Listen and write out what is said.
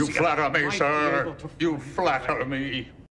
You flatter me, sir. You flatter me.